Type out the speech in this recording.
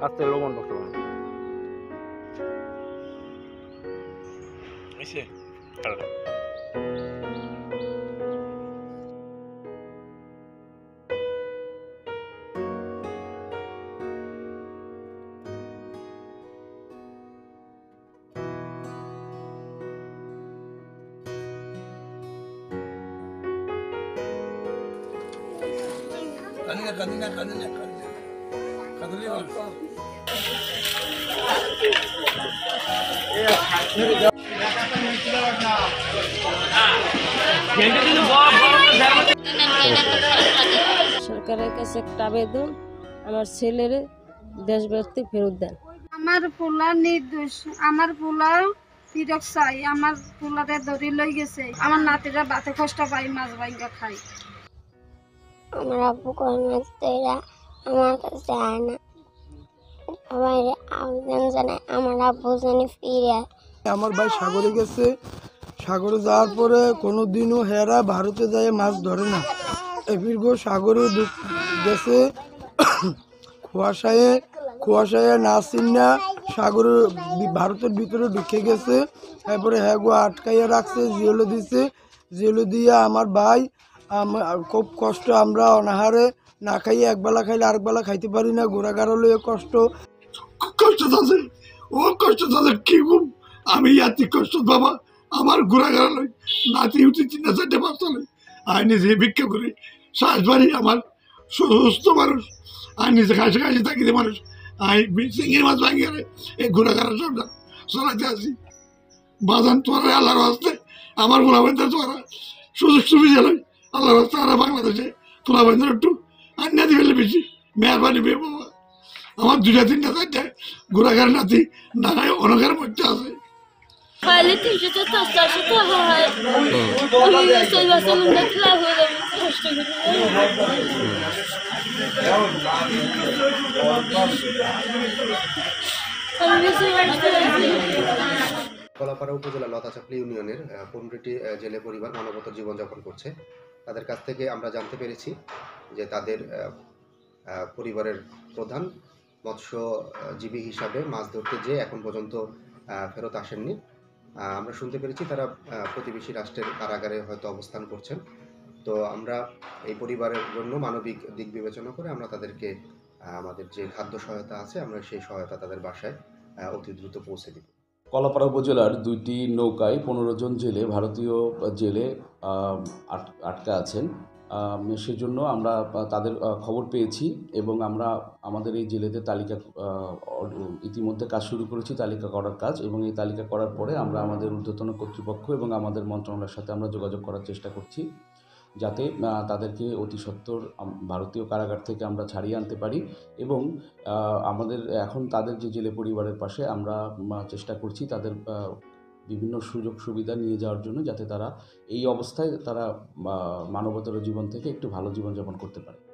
আস্তে লবণ বক্স লবণ হয়েছে কান্দিনা কান্দিনা কান্দিনা কান্দিনা কাঁদলে সরকারের কাছে একটা আবেদন আমার ছেলের দেশব্যক্তি ফেরত দেন। আমার পোলা নির্দোষ আমার পোলা তিরক চাই আমার পোলারে ধরি লই গেছে। আমার নাতিরা বাতে কষ্ট পাই মাছ বাইঙ্গা খাই আমার আব্বু কর্মচারীরা আমার আয় না আবেদন জানায় ফিরে আমার ভাই সাগরে গেছে। সাগরে যাওয়ার পরে কোনো দিনও হেরা ভারতে যায় মাছ ধরে না। এফিরগো সাগরে গেছে। কুয়াশায় কুয়াশায় না চিন্না সাগরে ভারতের ভিতরে ঢুকে গেছে। তারপরে হ্যাঁ গো আটকাইয়া রাখছে জিওলো দিছে। জিওলো দিয়ে আমার ভাই খুব কষ্ট আমরা অনাহারে না খাইয়ে একবেলা খাইলে আরেকবেলা খাইতে পারি না গোড়াগাড়া লইয়ে কষ্ট। কষ্ট তাদের ও কষ্ট তাদের কি ঘুম আমি ইয়াতি কষ্ট, বাবা, আমার ঘোরা গেল নাতি উঠি তিন চারটে বাচ্চা লই আমি নিজে ভিক্ষা করি শ্বাস বাড়ি আমার, সুস্থ মানুষ। আমি নিজে খাসি খাসি থাকি যে মানুষ। আমি চিংড়ি মাছ ভাঙি গেলে এই ঘোরা গেলা সবটা চলাতে আসি। বাজান তোরা আল্লাহর আসতে আমার গোলা বান্ধব তোরা সুযোগ সুবিধা লই আল্লাহর আসতে আর বাংলাদেশে তোলা বান্ধব একটু আন্না দিবে বেশি। মেহরবানি বে বাবা আমার দুটা তিনটা চারটে ঘোরাঘার নাতি নানায় অনেকের মধ্যে আছে। তিনশো চারশো টাকা হয়। হয়ে যাবে কষ্ট করে। কলাপাড়া উপজেলা লতাচাপলি ইউনিয়নের পনেরোটি জেলে পরিবার মানবতার জীবনযাপন করছে। তাদের কাছ থেকে আমরা জানতে পেরেছি যে তাদের পরিবারের প্রধান মৎস্যজীবী হিসাবে মাছ ধরতে যেয়ে এখন পর্যন্ত ফেরত আসেননি। আমরা শুনতে পেরেছি তারা প্রতিবেশী রাষ্ট্রের কারাগারে হয়তো অবস্থান করছেন। তো আমরা এই পরিবারের জন্য মানবিক দিক বিবেচনা করে আমরা তাদেরকে আমাদের যে খাদ্য সহায়তা আছে, আমরা সেই সহায়তা তাদের বাসায় অতি দ্রুত পৌঁছে দিব। কলাপাড়া উপজেলার দুইটি নৌকায় পনেরো জন জেলে, ভারতীয় জেলে আট- আটকা আছেন। সেজন্য আমরা তাদের খবর পেয়েছি এবং আমরা আমাদের এই জেলেদের তালিকা ইতিমধ্যে কাজ শুরু করেছি তালিকা করার কাজ এবং এই তালিকা করার পরে আমরা আমাদের ঊর্ধ্বতন কর্তৃপক্ষ এবং আমাদের মন্ত্রণালয়ের সাথে আমরা যোগাযোগ করার চেষ্টা করছি। যাতে তাদেরকে অতি সত্বর ভারতীয় কারাগার থেকে আমরা ছাড়িয়ে আনতে পারি এবং আমাদের এখন তাদের যে জেলে পরিবারের পাশে আমরা চেষ্টা করছি তাদের বিভিন্ন সুযোগ সুবিধা নিয়ে যাওয়ার জন্য যাতে তারা এই অবস্থায় তারা মানবতর জীবন থেকে একটু ভালো জীবনযাপন করতে পারে।